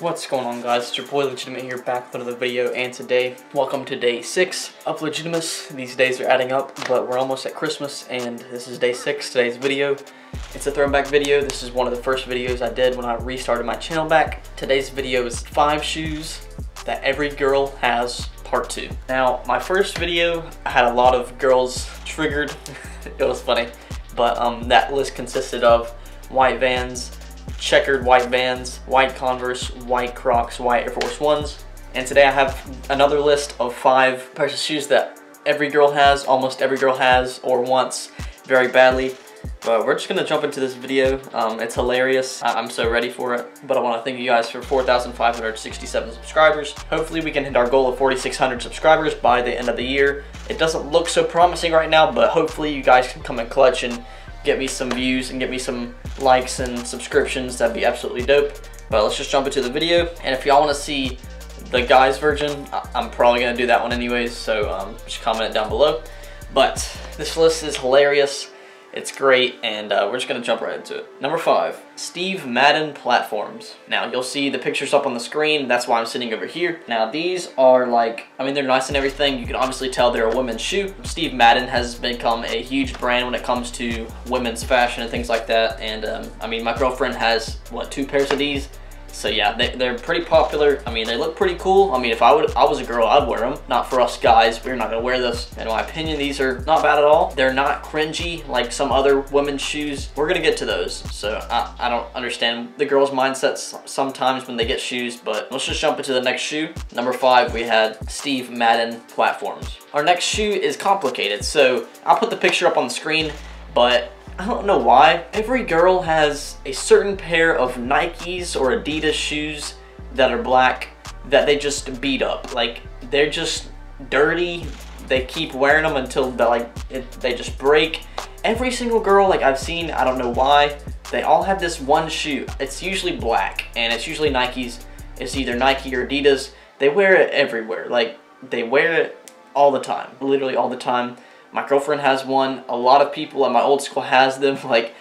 What's going on guys, it's your boy Legitimate here back with another video and today, welcome to day 6 of Legitimas. These days are adding up, but we're almost at Christmas and this is day 6, today's video. It's a throwback video, this is one of the first videos I did when I restarted my channel back. Today's video is 5 shoes that every girl has part 2. Now, my first video, I had a lot of girls triggered, it was funny, but um, that list consisted of white Vans, checkered white Vans, white Converse, white Crocs, white Air Force Ones. And today I have another list of five pairs of shoes that every girl has, almost every girl has or wants very badly. But we're just gonna jump into this video. Um, it's hilarious. I am so ready for it. But I wanna thank you guys for 4,567 subscribers. Hopefully we can hit our goal of 4,600 subscribers by the end of the year. It doesn't look so promising right now, but hopefully you guys can come in clutch and get me some views and get me some likes and subscriptions. That'd be absolutely dope. But let's just jump into the video. And if y'all want to see the guys version, I'm probably to do that one anyways. So um, just comment it down below. But this list is hilarious. It's great, and uh, we're just going to jump right into it. Number five, Steve Madden platforms. Now, you'll see the pictures up on the screen. That's why I'm sitting over here. Now, these are like, I mean, they're nice and everything. You can obviously tell they're a women's shoe. Steve Madden has become a huge brand when it comes to women's fashion and things like that. And, um, I mean, my girlfriend has, what, two pairs of these? So yeah, they, they're pretty popular. I mean, they look pretty cool. I mean, if I would, I was a girl, I'd wear them. Not for us guys. We're not gonna wear this. In my opinion, these are not bad at all. They're not cringy like some other women's shoes. We're gonna get to those. So I, I don't understand the girls' mindsets sometimes when they get shoes, but let's just jump into the next shoe. Number five, we had Steve Madden platforms. Our next shoe is complicated. So I'll put the picture up on the screen, but I don't know why. Every girl has a certain pair of Nikes or Adidas shoes that are black that they just beat up. Like, they're just dirty. They keep wearing them until they like it, they just break. Every single girl like I've seen, I don't know why, they all have this one shoe. It's usually black and it's usually Nikes. It's either Nike or Adidas. They wear it everywhere. Like, they wear it all the time, literally all the time. My girlfriend has one. A lot of people at my old school has them. Like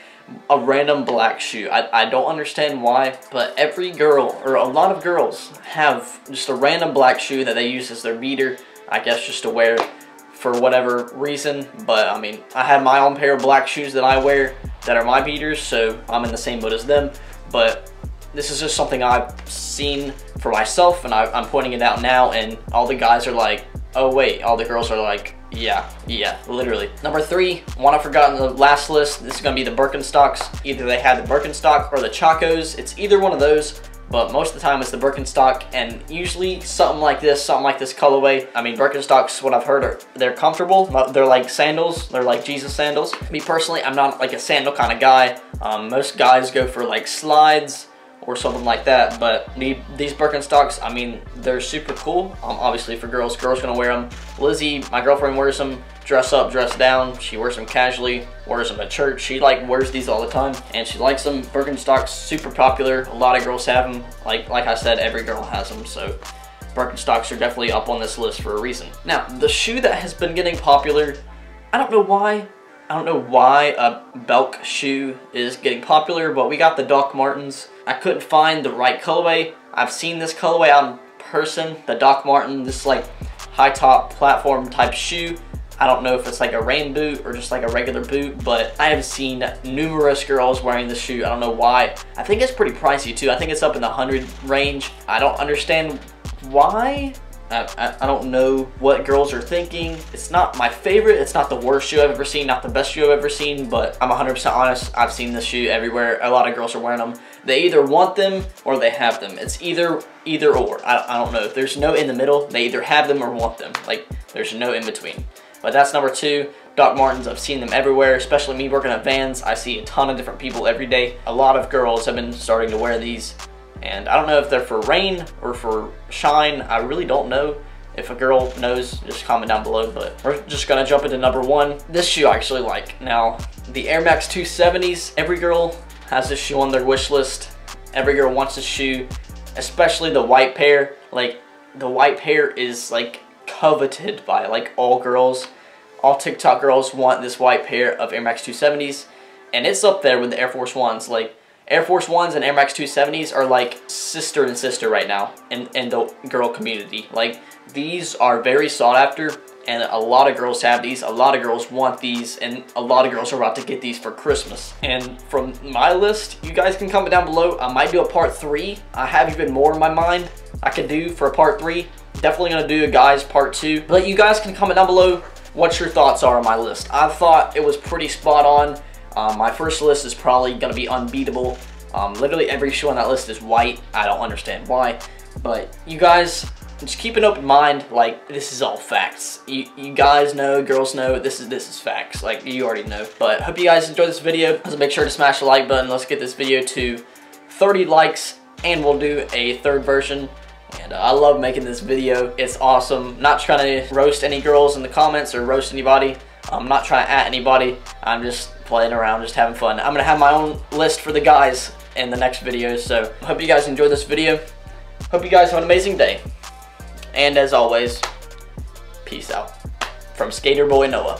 a random black shoe. I, I don't understand why, but every girl, or a lot of girls, have just a random black shoe that they use as their beater. I guess just to wear for whatever reason. But I mean, I have my own pair of black shoes that I wear that are my beaters, so I'm in the same boat as them. But this is just something I've seen for myself, and I, I'm pointing it out now, and all the guys are like, oh wait, all the girls are like, yeah, yeah, literally. Number three, one I forgot in the last list, this is gonna be the Birkenstocks. Either they have the Birkenstock or the Chacos. It's either one of those, but most of the time it's the Birkenstock and usually something like this, something like this colorway. I mean, Birkenstocks, what I've heard, are they're comfortable. They're like sandals. They're like Jesus sandals. Me personally, I'm not like a sandal kind of guy. Um, most guys go for like slides, or something like that. But these Birkenstocks, I mean, they're super cool. Um, obviously for girls, girls gonna wear them. Lizzy, my girlfriend wears them dress up, dress down. She wears them casually, wears them at church. She like wears these all the time and she likes them. Birkenstocks, super popular. A lot of girls have them. Like, like I said, every girl has them. So Birkenstocks are definitely up on this list for a reason. Now, the shoe that has been getting popular, I don't know why, I don't know why a Belk shoe is getting popular, but we got the Doc Martens. I couldn't find the right colorway. I've seen this colorway on person, the Doc Marten, this like high top platform type shoe. I don't know if it's like a rain boot or just like a regular boot, but I have seen numerous girls wearing this shoe. I don't know why. I think it's pretty pricey too. I think it's up in the 100 range. I don't understand why I, I, don't know what girls are thinking. It's not my favorite. It's not the worst shoe I've ever seen, not the best shoe I've ever seen, but I'm 100% honest. I've seen this shoe everywhere. A lot of girls are wearing them. They either want them or they have them. It's either either or. I, I don't know. If there's no in the middle. They either have them or want them. Like, there's no in between. But that's number two. Doc Martens, I've seen them everywhere, especially me working at Vans. I see a ton of different people every day. A lot of girls have been starting to wear these and I don't know if they're for rain or for shine. I really don't know. If a girl knows, just comment down below. But we're just gonna jump into number one. This shoe I actually like. Now, the Air Max 270s, every girl has this shoe on their wish list. Every girl wants this shoe, especially the white pair. Like, the white pair is like coveted by like all girls. All TikTok girls want this white pair of Air Max 270s. And it's up there with the Air Force Ones. Like, Air Force Ones and Air Max 270s are like sister and sister right now in, in the girl community. Like, these are very sought after and a lot of girls have these, a lot of girls want these, and a lot of girls are about to get these for Christmas. And from my list, you guys can comment down below. I might do a part three. I have even more in my mind I could do for a part three. Definitely gonna do a guys part two. But you guys can comment down below what your thoughts are on my list. I thought it was pretty spot on. Um, my first list is probably gonna be unbeatable. Um, literally every shoe on that list is white. I don't understand why. But you guys, just keep an open mind, like, this is all facts. You, you guys know, girls know, this is this is facts. Like, you already know. But hope you guys enjoyed this video. So make sure to smash the like button. Let's get this video to 30 likes, and we'll do a third version. And uh, I love making this video. It's awesome. Not trying to roast any girls in the comments or roast anybody. I'm not trying to at anybody. I'm just playing around, just having fun. I'm going to have my own list for the guys in the next video. So hope you guys enjoyed this video. Hope you guys have an amazing day. And as always, peace out. From Skater Boy Noah.